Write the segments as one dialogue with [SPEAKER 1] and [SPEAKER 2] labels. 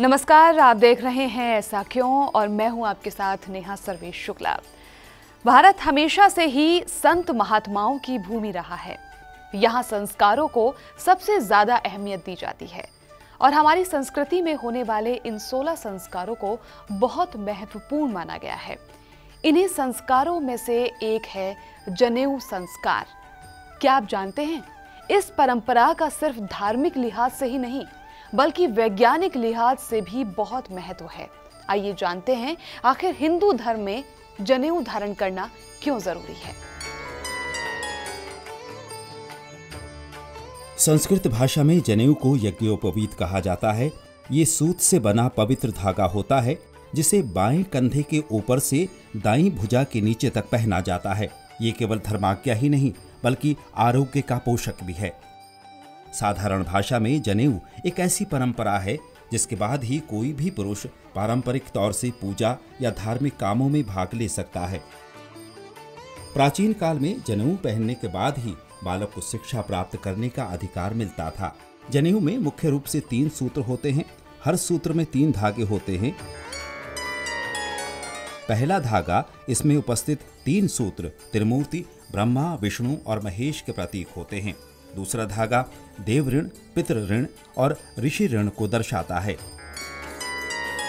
[SPEAKER 1] नमस्कार, आप देख रहे हैं ऐसा क्यों? और मैं हूँ आपके साथ नेहा सर्वेश शुक्ला। भारत हमेशा से ही संत महात्माओं की भूमि रहा है। यहाँ संस्कारों को सबसे ज़्यादा अहमियत दी जाती है। और हमारी संस्कृति में होने वाले इन 16 संस्कारों को बहुत महत्वपूर्ण माना गया है। इन्हीं संस्कारों में से एक है जनेऊ संस्कार। क्या आप जानते हैं? इस परंपरा का सिर्फ़ धार्मिक लिहाज से ही नहीं बल्कि वैज्ञानिक लिहाज से भी बहुत महत्व है। आइए जानते हैं, आखिर हिंदू धर्म में जनेऊ धारण करना क्यों ज़रूरी है?
[SPEAKER 2] संस्कृत भाषा में जनेऊ को यज्ञोपवीत कहा जाता है। ये सूत से बना पवित्र धागा होता है, जिसे बाएँ कंधे के ऊपर से दाई भुजा के नीचे तक पहना जाता है। ये केवल धर्माज्ञा ही नहीं, बल्कि आरोग्य का पोषक भी है। साधारण भाषा में जनेऊ एक ऐसी परंपरा है, जिसके बाद ही कोई भी पुरुष पारंपरिक तौर से पूजा या धार्मिक कामों में भाग ले सकता है। प्राचीन काल में जनेऊ पहनने के बाद ही बालक को शिक्षा प्राप्त करने का अधिकार मिलता था। जनेऊ में मुख्य रूप से तीन सूत्र होते हैं। हर सूत्र में तीन धागे होते हैं। पहला धागा, इसमें उपस्थित तीन सूत्र, त्रिमूर्ति, ब्रह्मा, विष्णु और महेश के प्रतीक होते हैं। दूसरा धागा देव ऋण, पितृ ऋण और ऋषि ऋण को दर्शाता है।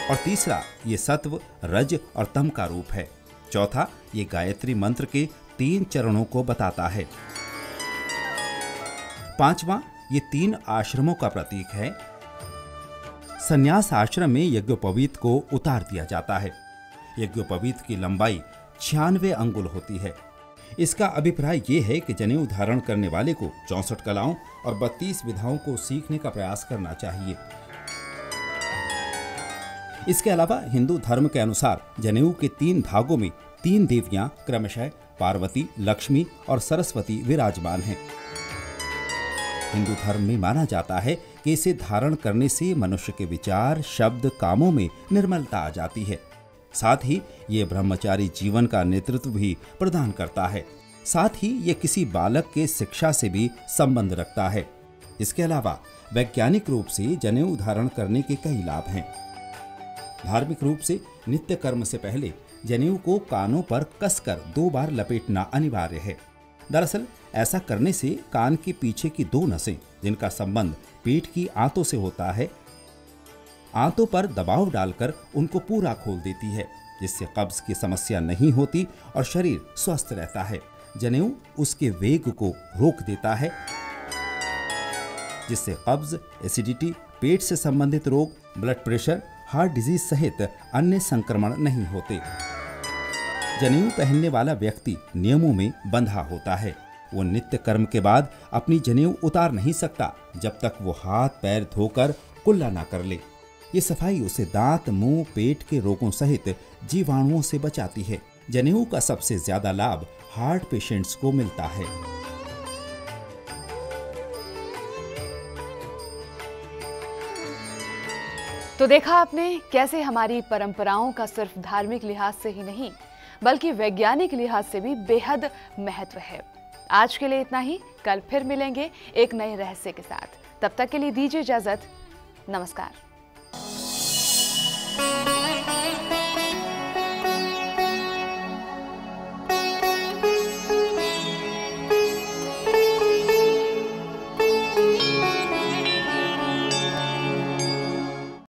[SPEAKER 2] और तीसरा, ये सत्व, रज और तम का रूप है। चौथा, ये गायत्री मंत्र के तीन चरणों को बताता है। पांचवा, ये तीन आश्रमों का प्रतीक है। संन्यास आश्रम में यज्ञोपवीत को उतार दिया जाता है। यज्ञोपवीत की लंबाई छियानवे अंगुल होती है। इसका अभिप्राय ये है कि जनेऊ धारण करने वाले को चौसठ कलाओं और बत्तीस विधाओं को सीखने का प्रयास करना चाहिए। इसके अलावा हिंदू धर्म के अनुसार जनेऊ के तीन धागों में तीन देवियाँ क्रमशः पार्वती, लक्ष्मी और सरस्वती विराजमान हैं। हिंदू धर्म में माना जाता है कि इसे धारण करने से मनुष्य के विचार, शब्द, कामों में निर्मलता आ जाती है। साथ ही ये ब्रह्मचारी जीवन का नेतृत्व भी प्रदान करता है। साथ ही ये किसी बालक के शिक्षा से भी संबंध रखता है। इसके अलावा वैज्ञानिक रूप से जनेऊ धारण करने के कई लाभ हैं। धार्मिक रूप से नित्य कर्म से पहले जनेऊ को कानों पर कसकर दो बार लपेटना अनिवार्य है। दरअसल ऐसा करने से कान के पीछे की दो नसें, जिनका संबंध पेट की आंतों से होता है आंतों पर दबाव डालकर उनको पूरा खोल देती है, जिससे कब्ज की समस्या नहीं होती और शरीर स्वस्थ रहता है। जनेऊ उसके वेग को रोक देता है, जिससे कब्ज, एसिडिटी, पेट से संबंधित रोग, ब्लड प्रेशर, हार्ट डिज़ीज़ सहित अन्य संक्रमण नहीं होते। जनेऊ पहनने वाला व्यक्ति नियमों में बंधा होता है। वो नित्य कर्म के बाद अपनी जनेऊ उतार नहीं सकता, जब तक वो हाथ पैर धोकर कुल्ला ना कर ले। ये सफ़ाई उसे दांत, मुँह, पेट के रोगों सहित जीवाणुओं से बचाती है। जनेऊ का सबसे ज़्यादा लाभ हार्ट पेशेंट्स को मिलता है।
[SPEAKER 1] तो देखा आपने कैसे हमारी परंपराओं का सिर्फ़ धार्मिक लिहाज से ही नहीं, बल्कि वैज्ञानिक लिहाज से भी बेहद महत्व है। आज के लिए इतना ही। कल फिर मिलेंगे एक नए रहस्य के साथ। तब तक के लिए दीजिए इजाज़त। नमस्कार।